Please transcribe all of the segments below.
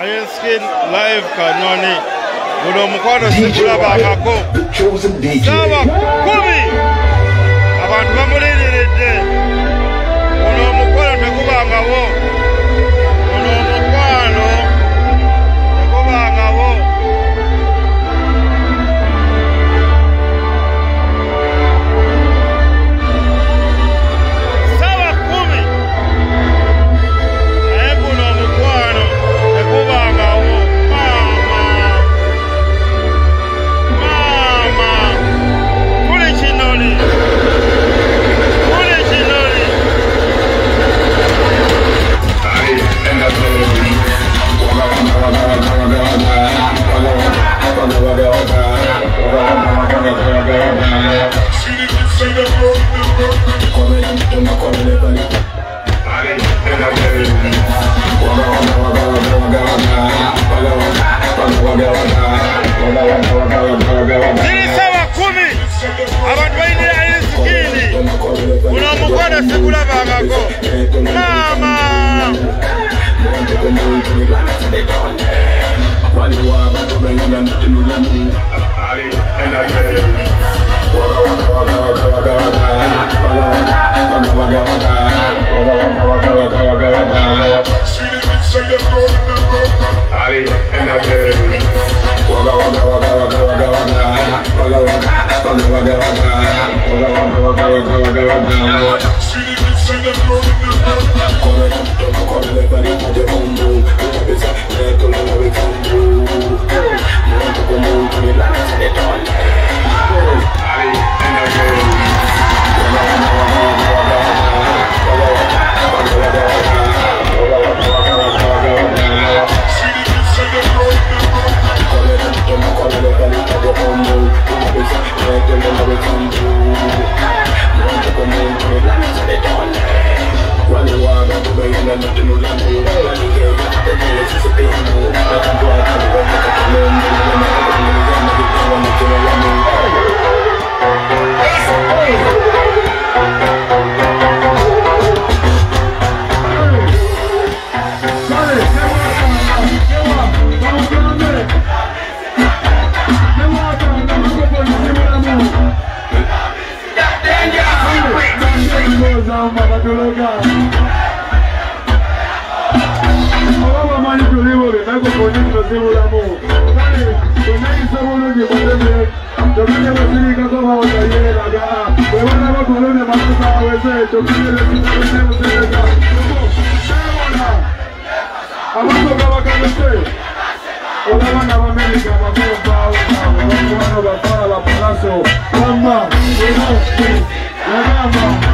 ayenskin live kanoni guno omukwano sigulabangako saba kumi abantu bamuliriridde tekulabangako maama Ali and I get it. Waga waga abamanyi bapulaso bamba yagamba guno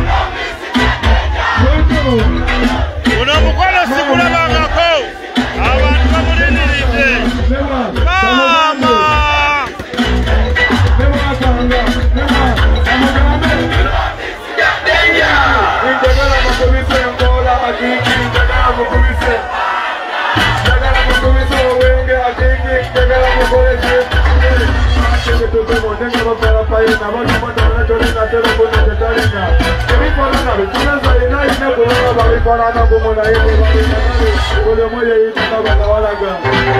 kolana komona ye kolemo ye yisika batawalaga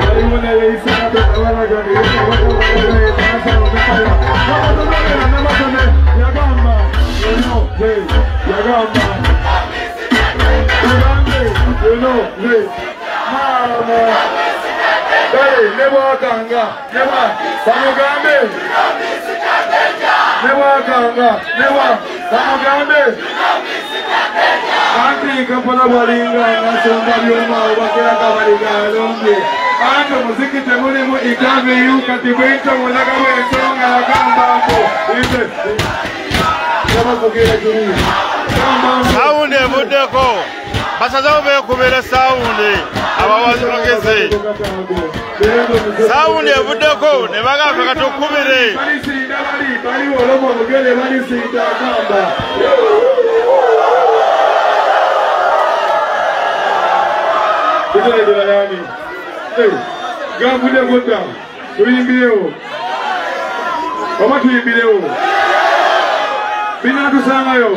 balimona ye yisika batawalaga yagamba eno le yagamba ebange eno le mama nebwakanga nebwa bamugambe Newaka, Newa, Samagambe. Anti kampala balinga nasomba byuma obakera kabalinga alonge. Anti muziki temulimu ikambi yukati bwito mulaga bwensonga agambako. Ibe. Yabakugira kiri. Sawundi evuddeko basazeho beekubira sawundi. Abawazirogeze sawundi evuddeko ne bagamba katukubire balisinda bali yani gambudde gudda tuyimbirewo oba tuyimbirewo binatusangayo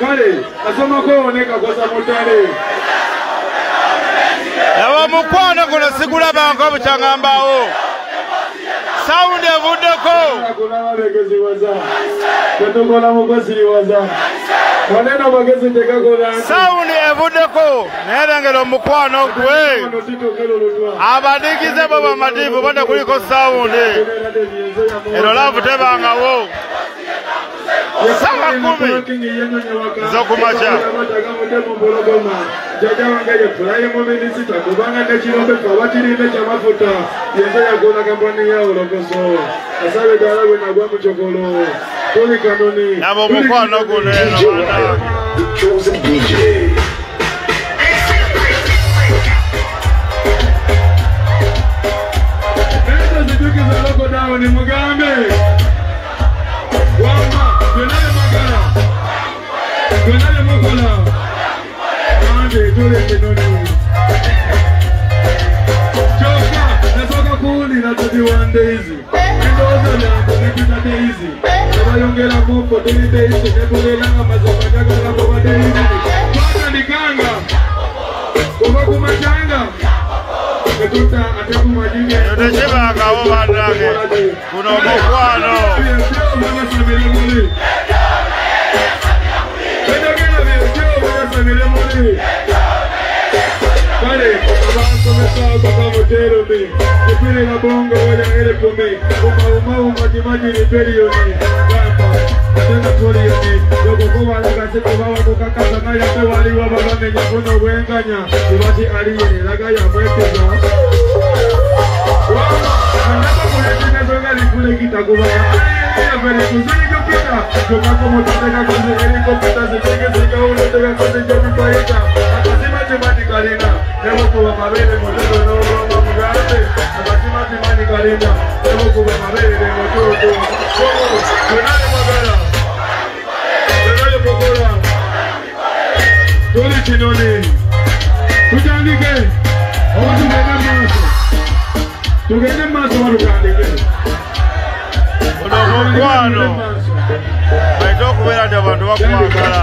kale asomako ne kakosa mutale laba omukwano guno sigulabangako bukyangambaawo sawundi evuddeko. Tetukola mukwesiriwaza waneno magezi tekakola nti sawundi evuddeko. Naye lengera omukwano gwe. Abadigize bo bamativu bode kuliko sawundi ero laavu tebangawo sawa kumi zokumaca jjajja wange yefulayo muminisita kubanga nekirombe fe abatirina nabo omukwano guno eno down Mugambe. niulize dole kinoni choka nasoka kuni natodiwande hizi endoza lyangu nipitate hizi nabayongera moko tilite hizi nebulelanga mazobadagala kobate hizi twata ndikanga kuba kumacanga ketuta ate kumajinge ndechibakawo bandange kuno mukwano Yeah. Nebubeeranga mazima jagalagoba days twatandikanga kuva ku macanga netuta ate ku majinge tekibangawo bannange guno omukwano kale abansomesako bamuteromi epirira bongo oya erekumi umaumaumagimagiri periyoni gamba mathematikalina nekukuba mabele ngototonooma mugambe amathematikalina nekukuba mabele ngototo tonale mwagala tonale pokola tuli kinoni tutandike obutugende maaso tugende maaso balutandike ono omugwano balina okubeera nti abantu bakumwagala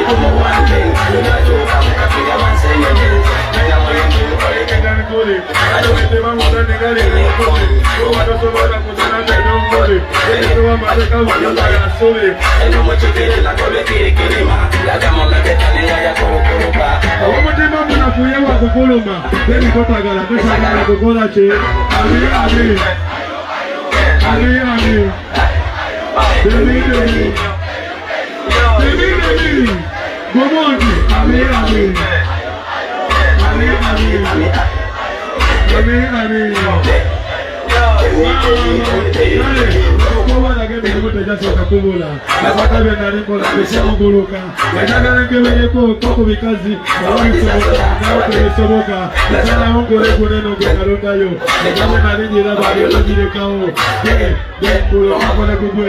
ikomo wande. omutima munafuye wakufuluma tenitotagala tosagala kukola kye ami ami ami ami demidemi demidemi gomonti ami ami ami ami ami ami okubalage emirimu gyasooka kubula nakwata bye nalikola tekyamuguluka yajagala ngewenyeko ko ku bikazi ababisoboka nawe tebisoboka nasalawo nkole guneno gwe nalondayo egabe nali nyiraba lyonagirekawo gekulo akole kugwe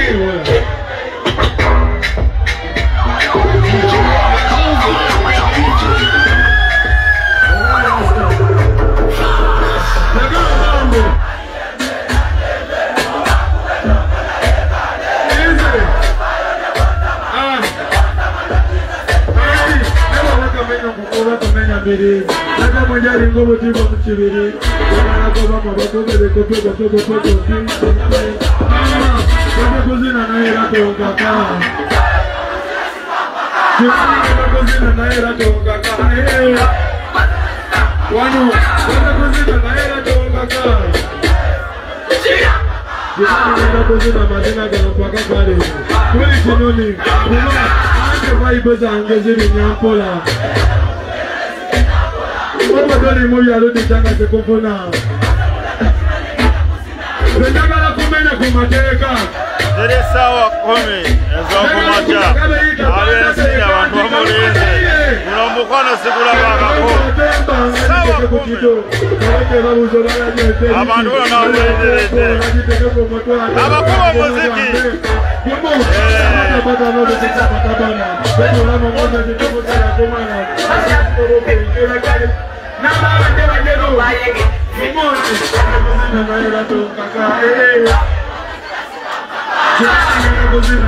kabiri laka mwenjali ngobo tiba mukibiri obalako bama bakogelekotogotogotogoti bakuzina naye ratongaka bakuzina naye ratongaka wano bakuzina naye ratongaka Jimani kuzina mazina ganopaka kale tuli kinoni kuba ante vaibo zange ziri nyampola Mama doli mu byalo ditanga tekufuna Bendagala kumenya ku mateeka ziri ssaawa kumi ez'okumakya abensinga abantu bamulinze guno omukono sigulabangako Abantu bonna bamulindiridde. Abakuba omuziki. nababadde badde nobayege mimundu namayira tokakaera kyekinyegozira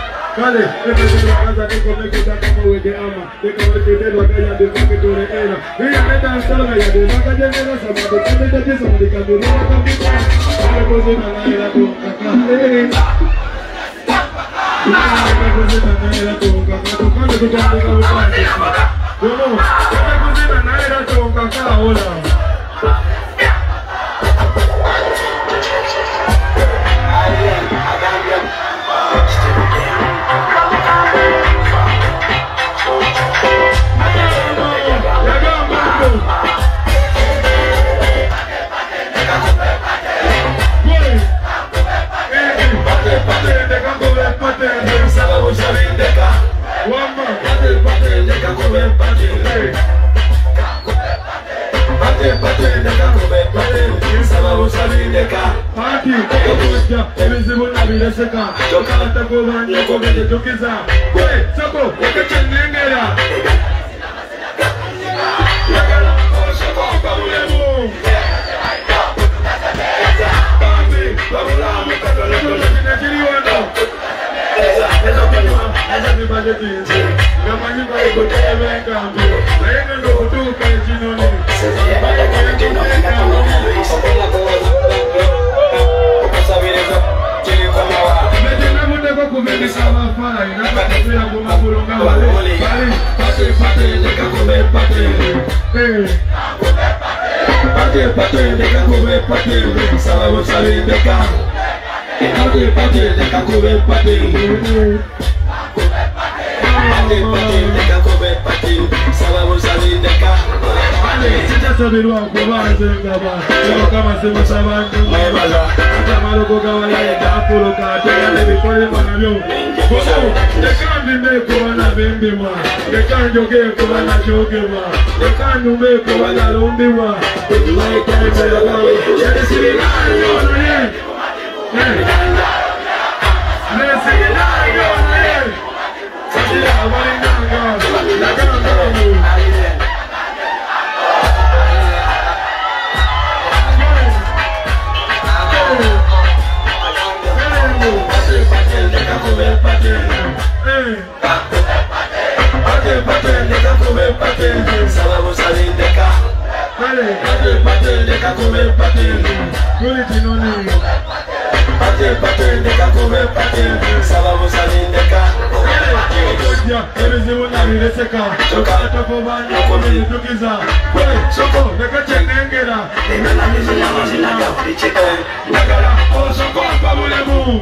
omutima munafenotajja ate nakimanemuneragejejojja gagenda tana mwana lero wakuweka ejinja agenda bakoza kuba medikameso oba bogozana bakubyandase bekekenebamade banjagala wefantase ebakaluma ndekakalumeza amanye kwatakaluma nenarejeo kale emezelakaza nikomekudakamuwege ekekyenengera gamanyi Pate pate ndeka kube pate sala busali ndeka Pate pate ndeka kube pate Pate pate ndeka kube pate sala busali ndeka sitasabirwa kubanze ngaba kama semusabantu akamalogo gawalaeta afuluka atera nebikolebwa nabyo lekambi mbekuba nabimbibwa lekanjoge kuba najogebwa lekanyumba ekuba nalumbibwa nesirinayo naye nesirinayo nekachenengera ndagala osoko pabulemu pabulamu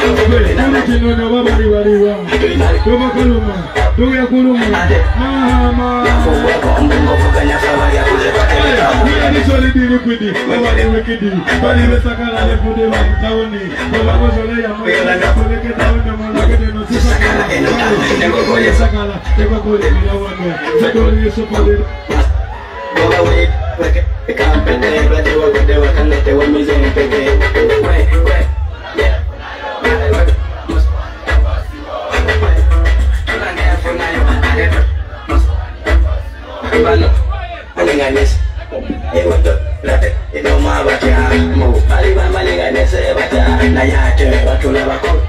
musawani Kulitinono babaliwaliwa tobakuluma tuyakuluma mahama babaliwekidi balibesakala lefude bakutawuni babakozoleyamolekedenosisakala tebakolemirawano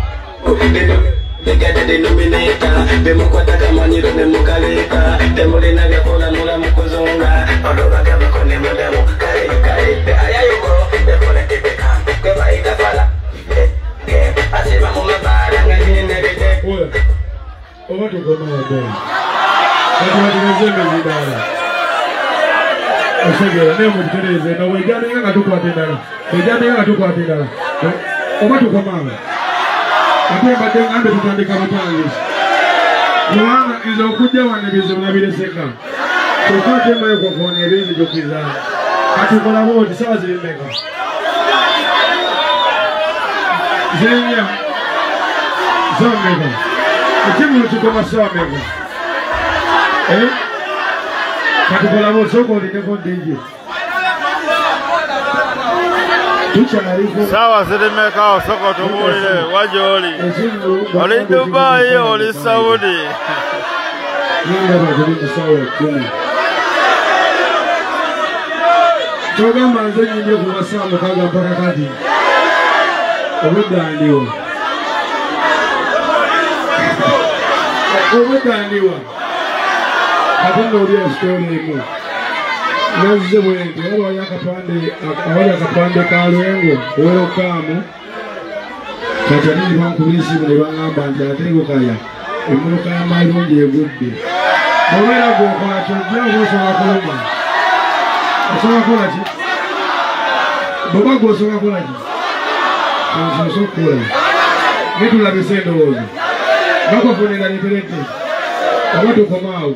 sedoliyesokolera bemukwatakamanyiro nemukaleka temulina byakola mula mukuzunga odobaga bakone mudamu kale kale ayayogoro ekolekebeka kwebayita fala asiba mu mabaala nga ninebite oya oba tukomawadde katiwatinezembezidala osegera naye mututereze no bwejaninga nga tukwata endala bwejaninga nga tukwata endala oba tukomanga ate mbadde ngambe tutandika butangisi kubanga nze okujja wano ebizibu nabireseka kyokka ate mwekokoona ebinzijukiza katukolabo oti sawa ziri mmeka zinya zomeka ekimulu kikoma sawa meka katukolaba osokolireko dj saawa zirimeka osoko tubuulire wajoli oli dubayi oli saudi togamba nze nyingi okuva saa mukaaga mpaka kati obuddandiwa obuddandiwa katonda oli asitooleemu nazze bwente waliwali akapande ka lwengo werokaamu kati ate ne bankuba ensimu ne baŋamba nti ateeko kaya emmoloka y'amayirungi egudde. Omera gwokwatyo ojja oba osobola kuluma osobola kukola ki? Bwoba gwosobola kukola ki? Kansoosa okukola netulabisa endowoozo bakofunira liperete oba tukomaawo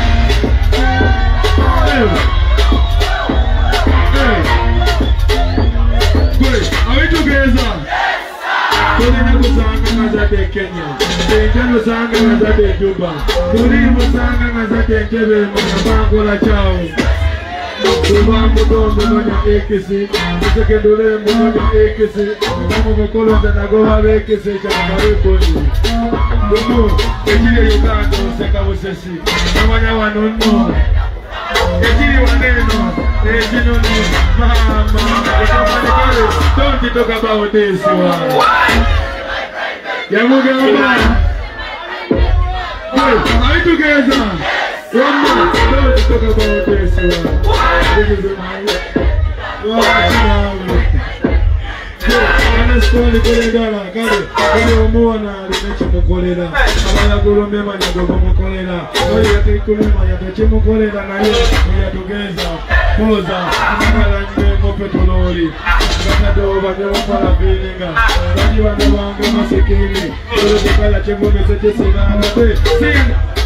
enja nosanga nga zadde juba. Tuli musanga nga zadde entebe manabankola kyawo kuba mutombo nonya ekisi musekendule munonya ekisi namumukolonda nagoba bekisi kyamarekoni lumu ekiri uganda oseka busesi namanya wano nno ekiri waneno ekinono mama ekamanekale don't talk about this one yamugamba abitugeeza wamma don't talk about this I'm going to go to the next one this is anasitwalikolera kale kale omuwona alina kimukolera abayagulumye manya gogumukolera oyo yatikulumanya tekimukolera naye oyatugeeza poza petroli gatadobanye mupalavininga bali bano bange masikini olokekala kivumise kisinangate singa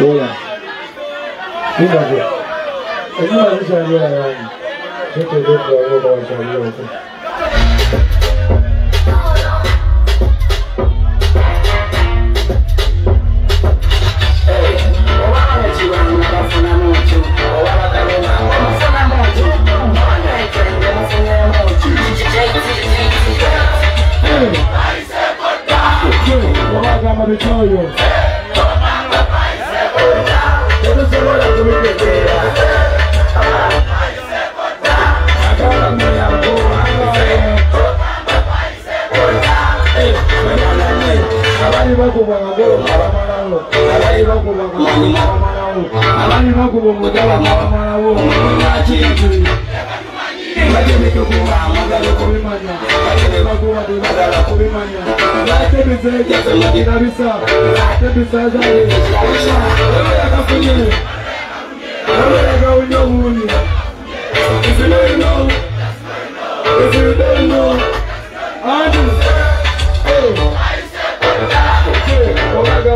Boa. Viva Deus. é não vai deixar ele ganhar. Não perdeu para o meu balde ali, Hey! que I got my Victoria. Hey! Abali bakuba ngagolo abamalawo abali bakuba abamalawo abali bakuba omugala abamalawo kubimanya bakuba tebagala kubimanya ate biseera bisa ate bisazaye yakafunye oberegawunya obunyi If you. don't know, if you don't know,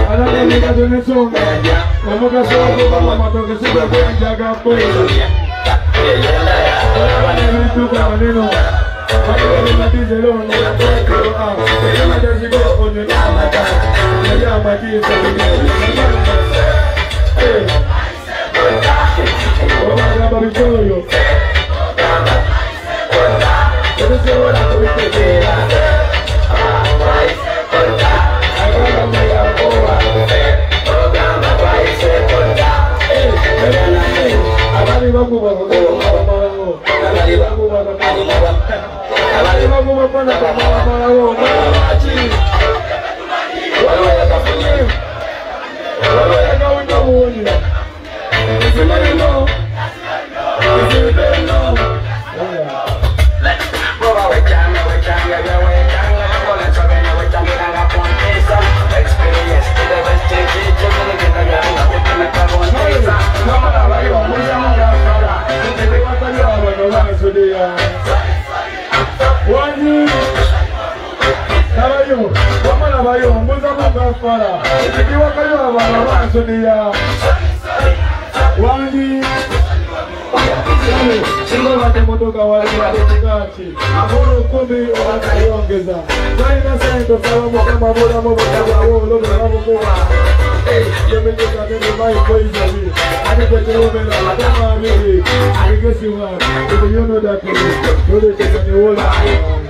obagamba bityoyo tetusobola kubitegeera Hey. abali bakuba abamalawo abali bakuba bafana bamalawo mwaki agawunda buwulira isimalino isibeno bano bansudiya wani kwayo mun zama gafara jiki wa kayo a baba ba su I guess you are If you know that you Yule chesani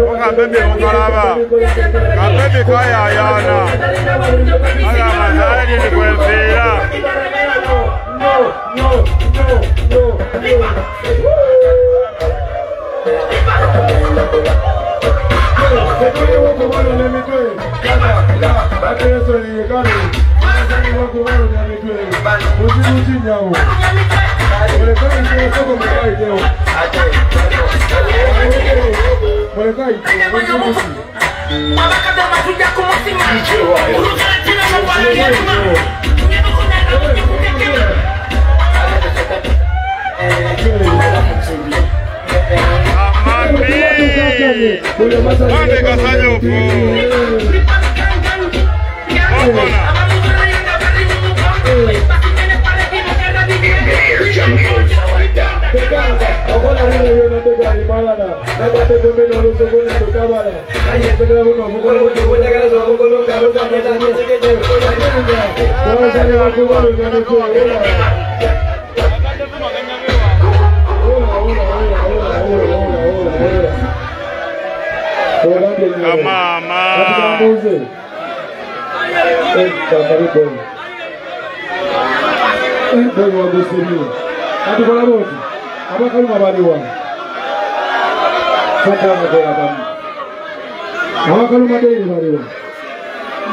waka bebe mukalaba kabebe kayayana agamba nzala gye ndikwenfeera tetuliwo kubalona emitwe kata bateesoleye kale tetuliwo kubalona abakadde batujja kumusinya Come on, uno yo Abakan mabaliwa. Fata madera bani. Abakan madera mabaliwa.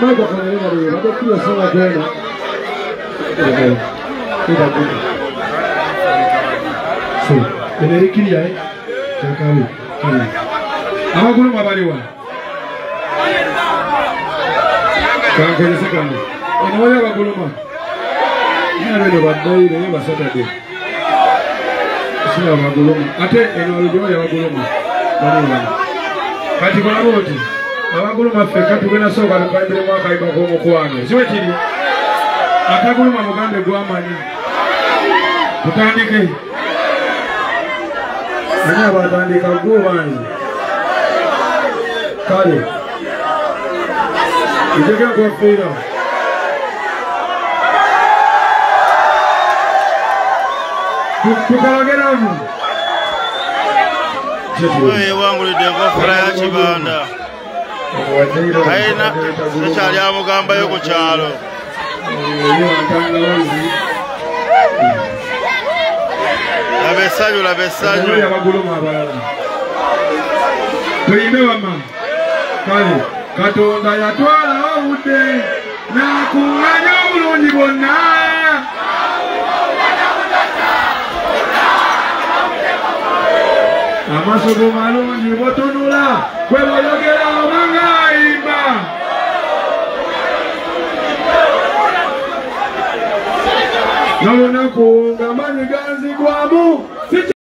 Maja kwenye mabaliwa. Maja kia sana kwena. Ida kutu. So, eneri kiri yae. Chakawi. Kiri. Abakan mabaliwa. Kankele sekandi. Enawaya baguluma. Ina vile badai, ina vile basata deo. sila bagoloma ate enolugyo yabagoloma bamubana kati balaba oti abagoloma ffe katugwenasooka tukayibiremu akayima k'omukwano kiwe kiri? Akaguluma mugambe gwamanyi. Tutandike. Ani abatandika gwobanyi kale. Ejege nkwafiira tukalageramu Oyo wangulidde enkofera ya kibanda. Ayina ekyali amugambayo ku kyalo. Laba essanyu, laba essanyu. tuyimbe wama kale katonda yatwalawo obudde nakuŋŋanya obulungi bwonna Amaso kumalungi bwotunula kwe boyogera obanga ayimba n'olunaku ng'amaanyi ganzigwamu